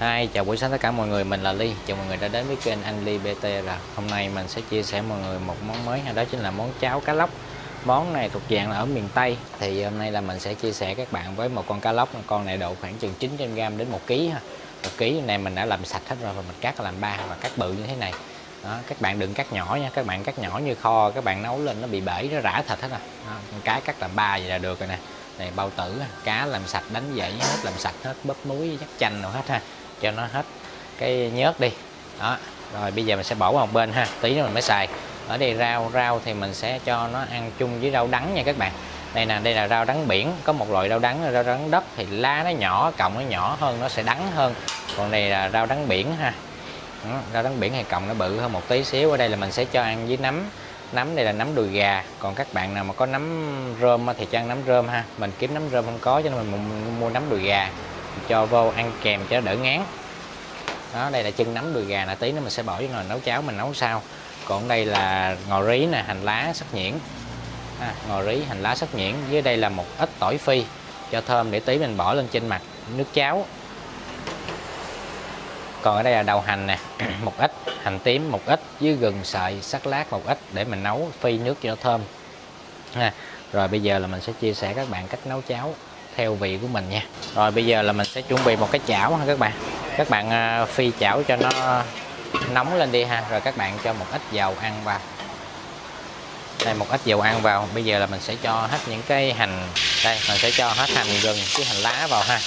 Hi, chào buổi sáng tất cả mọi người, mình là Ly. Chào mọi người đã đến với kênh Anh Ly BTR Hôm nay mình sẽ chia sẻ mọi người một món mới Đó chính là món cháo cá lóc. Món này thuộc dạng là ở miền Tây. Thì hôm nay là mình sẽ chia sẻ các bạn với một con cá lóc. Con này độ khoảng chừng 900g đến 1 kg ha. 1 kg này mình đã làm sạch hết rồi và mình cắt làm ba và cắt bự như thế này. Đó, các bạn đừng cắt nhỏ nha. Các bạn cắt nhỏ như kho các bạn nấu lên nó bị bể nó rã thịt hết rồi đó, cái cắt làm ba vậy là được rồi nè. Này bao tử cá làm sạch đánh dậy hết làm sạch hết bớt muối chắc chanh rồi hết ha cho nó hết cái nhớt đi. Đó rồi bây giờ mình sẽ bỏ qua một bên ha tí nữa mình mới xài. Ở đây rau rau thì mình sẽ cho nó ăn chung với rau đắng nha các bạn. Đây nè đây là rau đắng biển có một loại rau đắng rau đắng đất thì lá nó nhỏ cọng nó nhỏ hơn nó sẽ đắng hơn. Còn này là rau đắng biển ha. Đó, rau đắng biển hay cọng nó bự hơn một tí xíu. Ở đây là mình sẽ cho ăn với nấm. Nấm đây là nấm đùi gà. Còn các bạn nào mà có nấm rơm thì cho ăn nấm rơm ha. Mình kiếm nấm rơm không có cho nên mình mua nấm đùi gà cho vô ăn kèm cho đỡ ngán. Đó đây là chân nấm đùi gà là tí nữa mình sẽ bỏ vô nồi nấu cháo mình nấu sau. Còn đây là ngò rí nè hành lá sắc nhuyễn. À, ngò rí hành lá sắc nhuyễn. Dưới đây là một ít tỏi phi cho thơm để tí mình bỏ lên trên mặt nước cháo. Còn ở đây là đầu hành nè một ít hành tím một ít với gừng sợi sắc lát một ít để mình nấu phi nước cho nó thơm. À, rồi bây giờ là mình sẽ chia sẻ các bạn cách nấu cháo theo vị của mình nha. Rồi, bây giờ là mình sẽ chuẩn bị một cái chảo ha các bạn. Các bạn à, phi chảo cho nó nóng lên đi ha, rồi các bạn cho một ít dầu ăn vào. Đây, một ít dầu ăn vào. Bây giờ là mình sẽ cho hết những cái hành, đây, mình sẽ cho hết hành gừng với hành lá vào ha.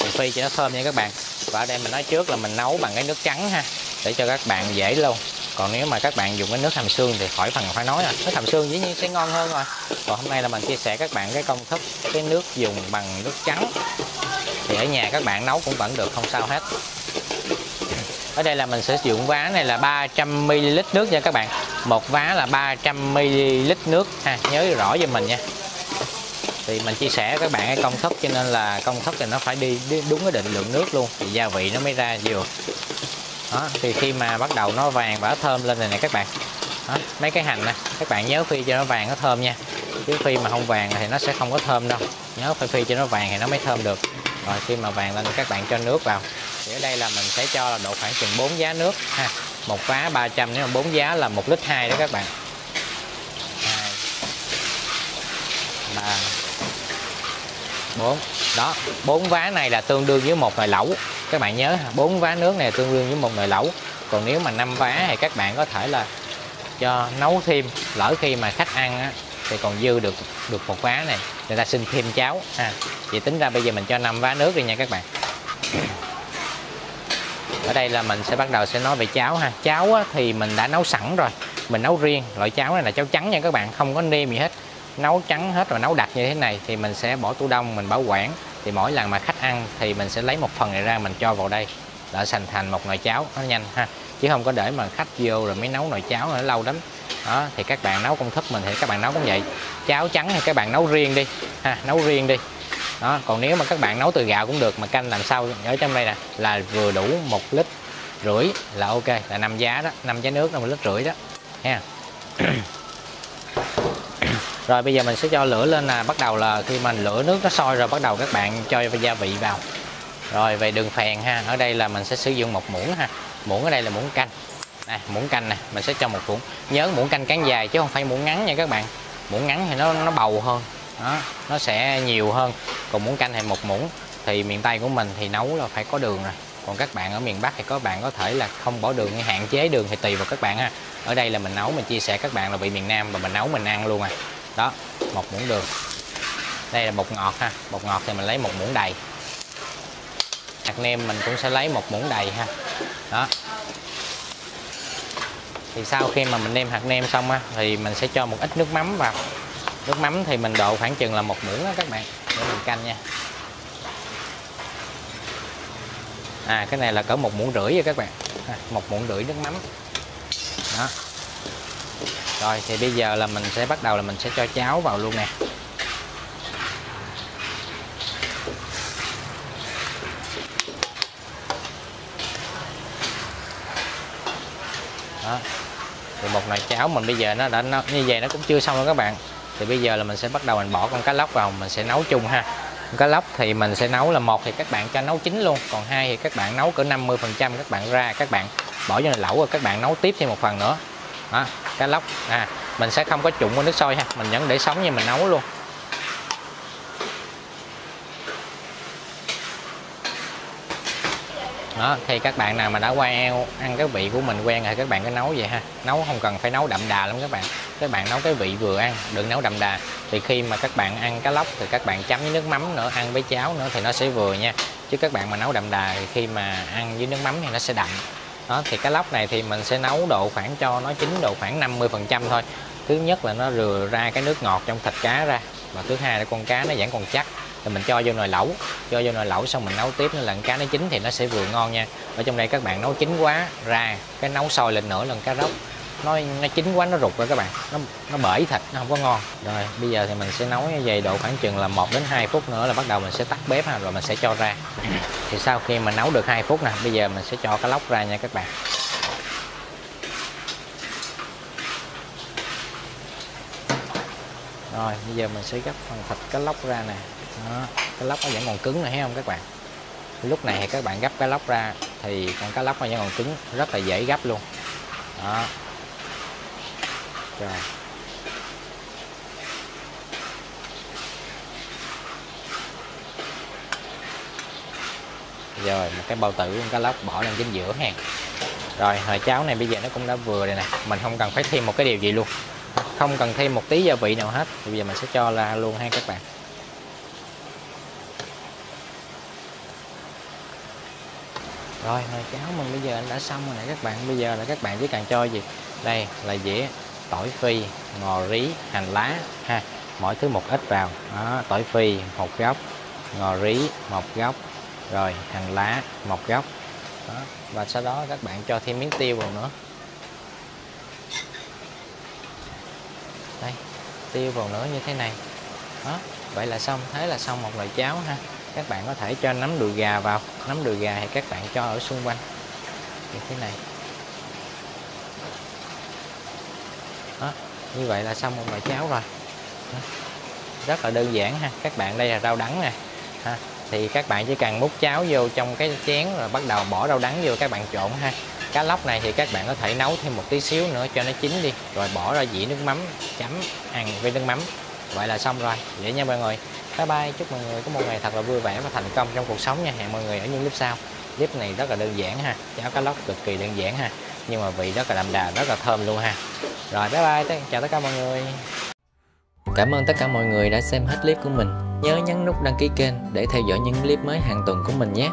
Mình phi cho nó thơm nha các bạn. Và ở đây mình nói trước là mình nấu bằng cái nước trắng ha, để cho các bạn dễ luôn còn nếu mà các bạn dùng cái nước hầm xương thì khỏi phần phải nói rồi. Nước hầm xương dĩ nhiên sẽ ngon hơn rồi. Còn hôm nay là mình chia sẻ các bạn cái công thức cái nước dùng bằng nước trắng. Thì ở nhà các bạn nấu cũng vẫn được, không sao hết. Ở đây là mình sử dụng vá này là 300 ml nước nha các bạn. Một vá là 300 ml nước. Ha, nhớ rõ cho mình nha thì mình chia sẻ các bạn cái công thức cho nên là công thức thì nó phải đi đúng cái định lượng nước luôn thì gia vị nó mới ra vừa. Đó thì khi mà bắt đầu nó vàng và nó thơm lên này nè các bạn. Đó, mấy cái hành nè các bạn nhớ phi cho nó vàng nó thơm nha. Chứ phi mà không vàng thì nó sẽ không có thơm đâu. Nhớ phải phi cho nó vàng thì nó mới thơm được. Rồi khi mà vàng lên các bạn cho nước vào. Thì ở đây là mình sẽ cho là độ khoảng chừng 4 giá nước ha. Một vá 300 nếu mà 4 giá là một lít hai đó các bạn. 2 3 bốn. Đó bốn vá này là tương đương với một nồi lẩu. Các bạn nhớ bốn vá nước này tương đương với một nồi lẩu. Còn nếu mà năm vá thì các bạn có thể là cho nấu thêm lỡ khi mà khách ăn á, thì còn dư được được một vá này. Người ta xin thêm cháo ha. Vậy tính ra bây giờ mình cho năm vá nước đi nha các bạn. Ở đây là mình sẽ bắt đầu sẽ nói về cháo ha. Cháo á, thì mình đã nấu sẵn rồi. Mình nấu riêng. Loại cháo này là cháo trắng nha các bạn không có nêm gì hết nấu trắng hết rồi nấu đặc như thế này thì mình sẽ bỏ tủ đông, mình bảo quản. Thì mỗi lần mà khách ăn thì mình sẽ lấy một phần này ra mình cho vào đây. Để thành thành một nồi cháo. Nó nhanh ha. Chứ không có để mà khách vô rồi mới nấu nồi cháo nó lâu lắm. Đó, thì các bạn nấu công thức mình thì các bạn nấu cũng vậy. Cháo trắng thì các bạn nấu riêng đi. Ha, nấu riêng đi. Đó, còn nếu mà các bạn nấu từ gạo cũng được, mà canh làm sao ở trong đây nè, là vừa đủ một lít rưỡi là ok, là năm giá đó, năm giá nước là một lít rưỡi đó. Ha rồi, bây giờ mình sẽ cho lửa lên là bắt đầu là khi mà lửa nước nó sôi rồi bắt đầu các bạn cho gia vị vào. Rồi, về đường phèn ha. Ở đây là mình sẽ sử dụng một muỗng ha. Muỗng ở đây là muỗng canh. Này muỗng canh nè. Mình sẽ cho một muỗng. Nhớ muỗng canh cán dài chứ không phải muỗng ngắn nha các bạn. Muỗng ngắn thì nó nó bầu hơn. Đó, nó sẽ nhiều hơn. Còn muỗng canh thì một muỗng. Thì miền tây của mình thì nấu là phải có đường rồi còn các bạn ở miền bắc thì có bạn có thể là không bỏ đường hay hạn chế đường thì tùy vào các bạn ha. Ở đây là mình nấu, mình chia sẻ các bạn là vị miền nam và mình nấu mình ăn luôn à đó một muỗng đường. Đây là bột ngọt ha. Bột ngọt thì mình lấy một muỗng đầy. Hạt nêm mình cũng sẽ lấy một muỗng đầy ha. Đó. Thì sau khi mà mình nêm hạt nêm xong á thì mình sẽ cho một ít nước mắm vào. Nước mắm thì mình độ khoảng chừng là một muỗng đó các bạn. Để mình canh nha. À cái này là cỡ một muỗng rưỡi rồi các bạn. À, một muỗng rưỡi nước mắm. Đó rồi thì bây giờ là mình sẽ bắt đầu là mình sẽ cho cháo vào luôn nè. Đó. Thì một nồi cháo mình bây giờ nó đã nó, như vậy nó cũng chưa xong đâu các bạn. Thì bây giờ là mình sẽ bắt đầu mình bỏ con cá lóc vào mình sẽ nấu chung ha. Cá lóc thì mình sẽ nấu là một thì các bạn cho nấu chín luôn còn hai thì các bạn nấu cỡ 50 phần trăm các bạn ra các bạn bỏ vô nồi lẩu rồi các bạn nấu tiếp thêm một phần nữa đó cá lóc. À mình sẽ không có trụng qua nước sôi ha, mình vẫn để sống như mình nấu luôn. Đó, thì các bạn nào mà đã quen ăn cái vị của mình quen rồi, các bạn cứ nấu vậy ha. Nấu không cần phải nấu đậm đà lắm các bạn. Các bạn nấu cái vị vừa ăn, đừng nấu đậm đà. Thì khi mà các bạn ăn cá lóc thì các bạn chấm với nước mắm nữa, ăn với cháo nữa thì nó sẽ vừa nha. Chứ các bạn mà nấu đậm đà thì khi mà ăn với nước mắm thì nó sẽ đậm đó, thì cá lóc này thì mình sẽ nấu độ khoảng cho nó chín độ khoảng 50 phần trăm thôi. Thứ nhất là nó rửa ra cái nước ngọt trong thịt cá ra, và thứ hai là con cá nó vẫn còn chắc, thì mình cho vô nồi lẩu. Cho vô nồi lẩu xong mình nấu tiếp nữa lần cá nó chín thì nó sẽ vừa ngon nha. Ở trong đây các bạn nấu chín quá ra, cái nấu sôi lên nữa lần cá rốc nó nó chín quá, nó rụt rồi các bạn. Nó nó bể thịt, nó không có ngon. Rồi, bây giờ thì mình sẽ nấu như vậy độ khoảng chừng là 1 đến 2 phút nữa là bắt đầu mình sẽ tắt bếp ha, rồi mình sẽ cho ra thì sau khi mà nấu được 2 phút nè bây giờ mình sẽ cho cái lóc ra nha các bạn. Rồi bây giờ mình sẽ gấp phần thịt cá lóc ra nè. Đó, cái lóc nó vẫn còn cứng này thấy không các bạn? Lúc này thì các bạn gấp cái lóc ra thì con cá lóc nó vẫn còn cứng rất là dễ gấp luôn. Đó. Rồi. Rồi một cái bao tử con cá lóc bỏ lên chính giữa ha rồi, hồi cháo này bây giờ nó cũng đã vừa rồi nè. Mình không cần phải thêm một cái điều gì luôn. Không cần thêm một tí gia vị nào hết. Thì bây giờ mình sẽ cho ra luôn ha các bạn. Rồi nồi cháo mình bây giờ đã xong rồi nè các bạn. Bây giờ là các bạn chỉ cần cho gì? Đây là dĩa, tỏi phi, ngò rí, hành lá ha. Mỗi thứ một ít vào. Đó, tỏi phi một góc, ngò rí một góc rồi, hành lá, một góc. Đó. và sau đó các bạn cho thêm miếng tiêu vào nữa. Đây, tiêu vào nữa như thế này. Đó, vậy là xong, thế là xong một nồi cháo ha. Các bạn có thể cho nấm đùi gà vào. Nấm đùi gà thì các bạn cho ở xung quanh. Như thế này. Đó, như vậy là xong một nồi cháo rồi. Đó. rất là đơn giản ha. Các bạn đây là rau đắng nè. Ha thì các bạn chỉ cần múc cháo vô trong cái chén rồi bắt đầu bỏ rau đắng vô các bạn trộn ha. Cá lóc này thì các bạn có thể nấu thêm một tí xíu nữa cho nó chín đi. Rồi bỏ ra dĩa nước mắm, chấm, ăn với nước mắm. Vậy là xong rồi. Vậy nha mọi người. Bye bye. Chúc mọi người có một ngày thật là vui vẻ và thành công trong cuộc sống nha. Hẹn mọi người ở những clip sau. Clip này rất là đơn giản ha. Cháo cá lóc cực kỳ đơn giản ha. Nhưng mà vị rất là đậm đà, rất là thơm luôn ha. Rồi, bye bye. Chào tất cả mọi người. Cảm ơn tất cả mọi người đã xem hết clip của mình nhớ nhấn nút đăng ký kênh để theo dõi những clip mới hàng tuần của mình nhé.